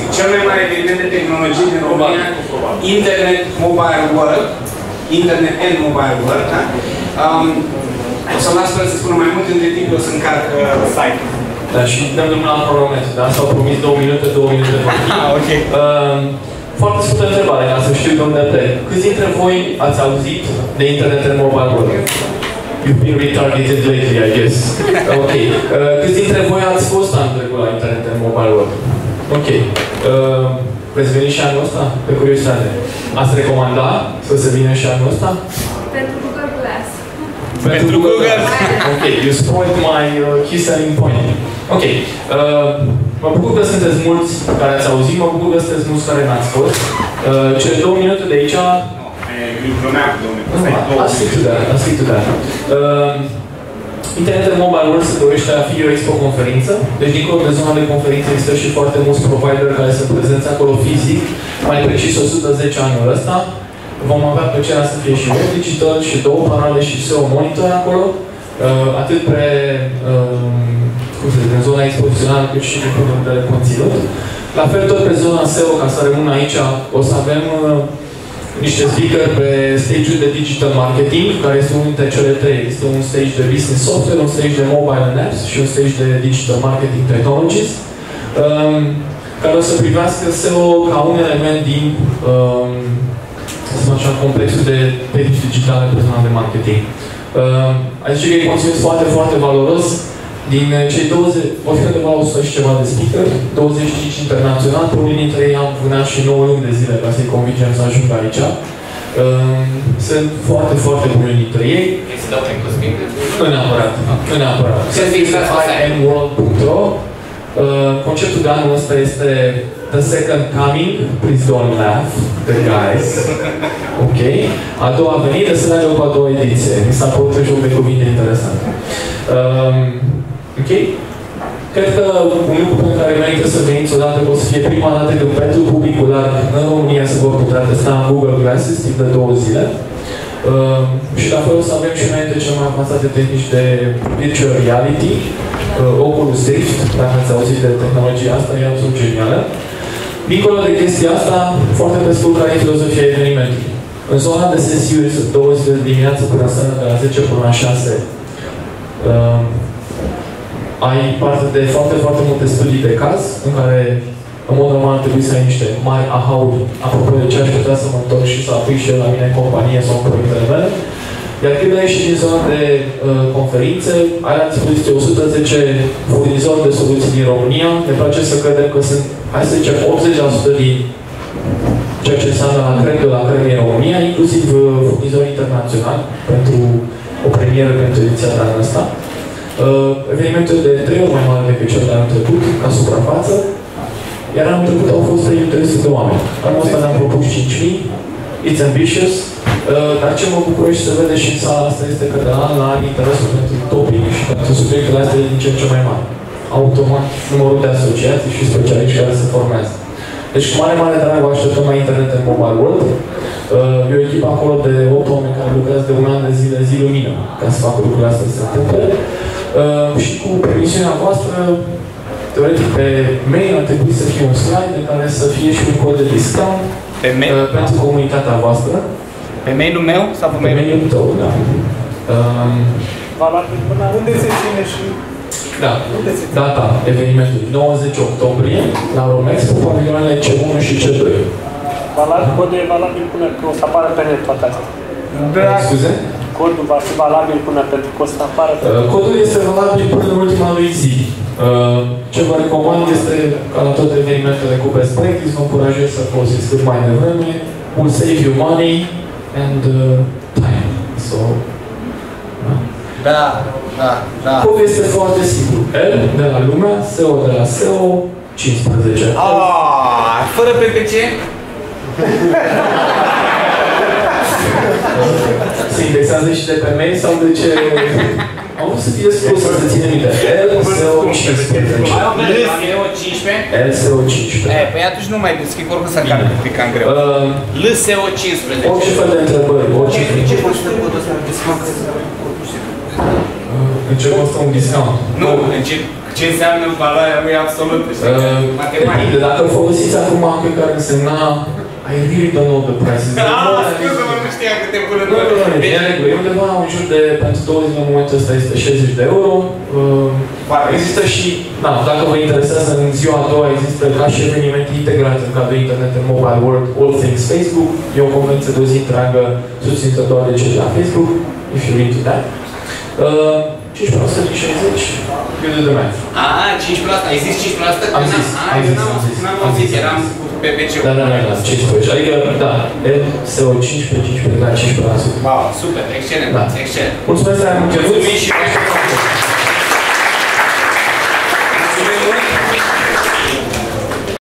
statistic. Cel mai mare eveniment de tehnologie din România, Internet Mobile World, Internet and Mobile World, da? Um, o să las pe să spună mai mult, între timp o să încarc uh, site Da, și dăm drumul la cronometru, da? S-au promis două minute, două minute. Ah, ok. Uh, foarte scurtă întrebare, ca să știu de unde plec. Câți dintre voi ați auzit de internet în mobile world? You've been retargeted lately, I guess. Ok. Uh, câți dintre voi ați fost anul trecut la internet în mobile world? Ok. Uh, veți veni și anul ăsta? Pe curiozitate. Ați recomanda să se vină și anul ăsta? Pentru Google Glass. Pentru Google. Ok, you spoiled my uh, key selling point. Ok. Uh, mă bucur că sunteți mulți care ați auzit, mă bucur că sunteți mulți care n-ați fost. Uh, cele două minute de aici... Glumeam, domnule. I'll stick to that, I'll stick to that. Uh, Internet Mobile World se dorește a fi o expo conferință, deci dincolo de zona de conferință există și foarte mulți provider care sunt prezenți acolo fizic, mai precis 110 anul ăsta. Vom avea plăcerea să fie și web digital și două panele și SEO monitor acolo, uh, atât pe uh, cum se zice, în zona expozițională cât și din punct de vedere conținut. La fel tot pe zona SEO, ca să rămân aici, o să avem uh, niște speaker pe stage-ul de digital marketing, care este unul dintre cele trei. Este un stage de business software, un stage de mobile and apps și un stage de digital marketing technologies, um, care o să privească SEO ca un element din um, să spun așa, complexul de tehnici digitale pe zona de marketing. Uh, aș zice că e conținut foarte, foarte valoros. Din uh, cei 20, o fi undeva 100 și ceva de speaker, 25 internațional, pe unii dintre ei am vânat și 9 luni de zile ca să-i convingem să ajungă aici. Uh, sunt foarte, foarte buni dintre ei. Este dau timp cu speaker? Nu neapărat, nu neapărat. Să fii exact imworld.ro Uh, conceptul de anul ăsta este The Second Coming, please don't laugh, the guys. Ok? A doua venire se leagă cu a doua ediție. Mi s-a părut un joc de cuvinte interesant. Um, ok? Cred că un lucru pe care merită să veniți odată că o să fie prima dată când pentru publicul larg în România se vor putea testa în Google Glasses timp de două zile. Uh, și la fel o să avem și înainte cele mai avansate tehnici de virtual reality, uh, Oculus Rift, dacă ați auzit de tehnologia asta, e absolut genială. Dincolo de chestia asta, foarte pe scurt, care e filozofia evenimentului. În zona de sesiuni sunt două zile de dimineață până seara, de la 10 până la 6. Uh, ai parte de foarte, foarte multe studii de caz, în care în mod normal trebuie să ai niște mari aha-uri apropo de ce aș putea să mă întorc și să apui și eu la mine în companie sau în proiectele mele. Iar când ai ieșit din zona de uh, conferințe, ai la dispoziție 110 furnizori de soluții din România. Ne place să credem că sunt, hai să zicem, 80% din ceea ce înseamnă la cred la cred în România, inclusiv uh, furnizori internaționali pentru o premieră pentru ediția de anul ăsta. Uh, evenimentul de trei ori mai mare decât cel de anul trecut, ca suprafață, iar anul trecut au fost 300 de oameni. Anul ăsta ne-am propus 5.000, it's ambitious, uh, dar ce mă bucură și să vede și în sala asta este că de la an la an interesul pentru topic și pentru subiectele astea e din ce în ce mai mare. Automat numărul de asociații și specialiști care se formează. Deci cu mare, mare drag vă așteptăm la internet în Mobile World. Uh, e o echipă acolo de 8 oameni care lucrează de un an de zile zi lumină ca să facă lucrurile astea să se întâmple. Uh, și cu permisiunea voastră, teoretic pe mail ar trebui să fie un slide în care să fie și un cod de discount Pe mail? uh, pentru comunitatea voastră. Pe mail-ul meu sau pe Pe mail-ul mail-ul tău, da. Um, Valabil până unde se ține și da, unde se ține? data evenimentului 90 octombrie la Romex cu pavilioanele C1 și C2. Valabil, codul e valabil până că o să apară pe net toate astea. Da. Scuze? Codul va fi valabil până pentru că o să apară pe Uh, Codul este valabil până în ultima lui zi. Uh, Ce vă recomand este, ca la toate evenimentele cu best practice, vă încurajez să folosiți cât mai devreme. Will save you money and uh, time. So, Da, da, da. Codul este foarte simplu. L de la lumea, SEO de la SEO, 15. Ah, fără PPC? Se indexează și de pe mail sau de ce? Am vrut să fie scos să se ține minte. L, SEO, 15. LSEO 15? L, SEO, 15. E, păi atunci nu mai deschic, oricum să încarcă un pic cam greu. Uh, LSEO 15. orice fel de întrebări, orice fel Ce poți să codul ăsta de În ce costă un discount? Nu, în ce, ce înseamnă valoarea lui absolută, știi? Uh, Matematică. Depinde, dacă îl folosiți acum, cred că ar însemna I really don't know the prices. Ah, scuze-mă, nu știam câte până Nu, nu, nu, e în regulă. E undeva în jur de, pentru 2 zile în momentul ăsta este 60 de euro. Uh, Foarte. Există și, da, dacă vă interesează, în ziua a doua există ca și eveniment integrat în cadrul internet în Mobile World All Things Facebook. E o convenție de o zi întreagă susținătoare de cei de la Facebook, if you're into that. Uh, 15% din 60, you do the math. A, 5%, ai zis 5%? Am zis, A, am eu zis, n-am am zis, n-am am auzit, zis. eram cu PPC. Da, da, da, da, 15. Adică, da, L, SEO 15, 15, da, 15%. Wow, super, excelent, Da. excelent. Mulțumesc tare mult, Ionuț. Mulțumim și noi.